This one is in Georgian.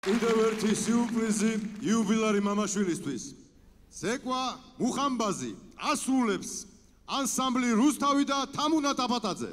კიდევ ერთი სიურპრიზი იუბილარი მამაშვილისთვის. ზეკვა მუხამბაზი ასრულებს ანსამბლი რუსთავი და თამუნა ტაბატაძე.